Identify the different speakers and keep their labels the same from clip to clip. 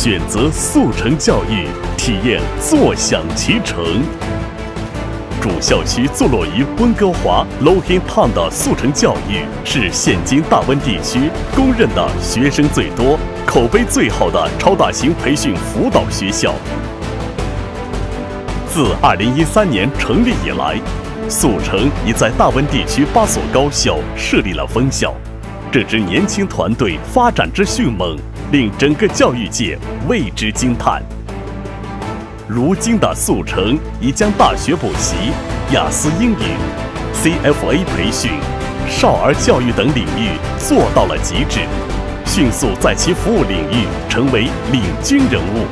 Speaker 1: 选择速成教育，体验坐享其成。主校区坐落于温哥华 Logan Town 的速成教育，是现今大温地区公认的学生最多、口碑最好的超大型培训辅导学校。自2013年成立以来，速成已在大温地区八所高校设立了分校。这支年轻团队发展之迅猛，令整个教育界为之惊叹。如今的速成已将大学补习、雅思英语、CFA 培训、少儿教育等领域做到了极致，迅速在其服务领域成为领军人物。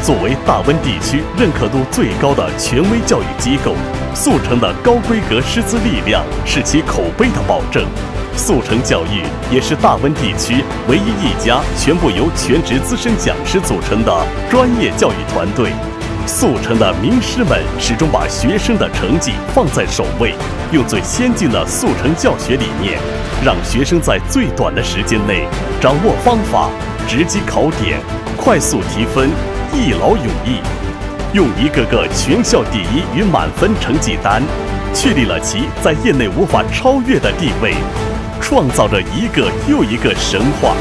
Speaker 1: 作为大温地区认可度最高的权威教育机构，速成的高规格师资力量是其口碑的保证。速成教育也是大温地区唯一一家全部由全职资深讲师组成的专业教育团队。速成的名师们始终把学生的成绩放在首位，用最先进的速成教学理念，让学生在最短的时间内掌握方法、直击考点、快速提分、一劳永逸，用一个个全校第一与满分成绩单，确立了其在业内无法超越的地位。创造着一个又一个神话。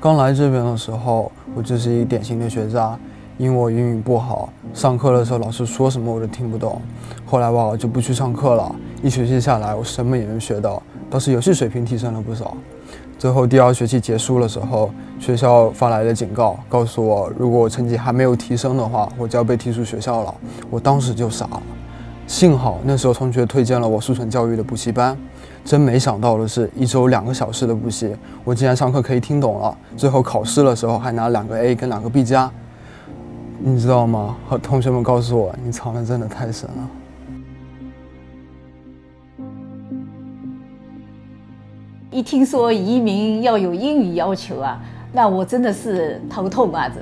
Speaker 2: 刚来这边的时候，我就是一典型的学渣，因为我英语不好，上课的时候老师说什么我都听不懂。后来吧，我就不去上课了，一学期下来，我什么也没学到，倒是游戏水平提升了不少。最后第二学期结束的时候，学校发来了警告，告诉我如果我成绩还没有提升的话，我就要被踢出学校了。我当时就傻了。幸好那时候同学推荐了我速成教育的补习班，真没想到的是，一周两个小时的补习，我竟然上课可以听懂了。最后考试的时候还拿两个 A 跟两个 B 加，你知道吗？和同学们告诉我，你藏的真的太深了。
Speaker 3: 一听说移民要有英语要求啊，那我真的是头痛啊！这。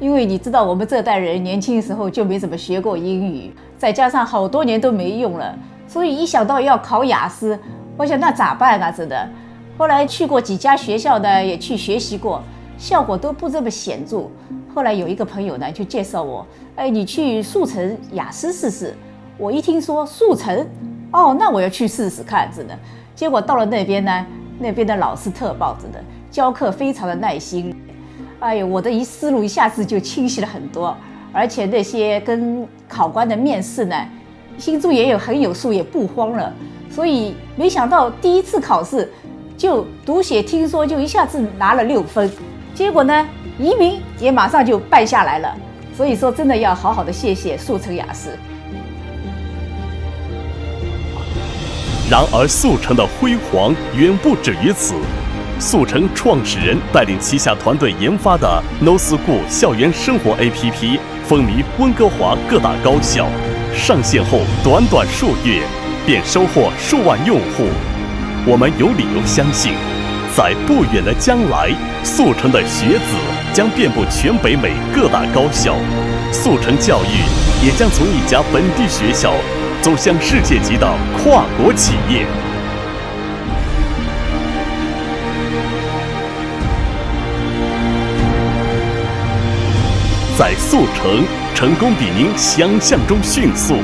Speaker 3: 因为你知道，我们这代人年轻时候就没怎么学过英语，再加上好多年都没用了，所以一想到要考雅思，我想那咋办啊？真的。后来去过几家学校呢，也去学习过，效果都不这么显著。后来有一个朋友呢，就介绍我，哎，你去速成雅思试试。我一听说速成，哦，那我要去试试看，真的。结果到了那边呢，那边的老师特棒，真的，教课非常的耐心。哎呦，我的一思路一下子就清晰了很多，而且那些跟考官的面试呢，心中也有很有数，也不慌了。所以没想到第一次考试就读写听说就一下子拿了六分，结果呢，移民也马上就办下来了。所以说，真的要好好的谢谢速成雅思。
Speaker 1: 然而，速成的辉煌远不止于此。速成创始人带领旗下团队研发的 No School 校园生活 APP 风靡温哥华各大高校，上线后短短数月便收获数万用户。我们有理由相信，在不远的将来，速成的学子将遍布全北美各大高校，速成教育也将从一家本地学校走向世界级的跨国企业。在速成，成功比您想象中迅速。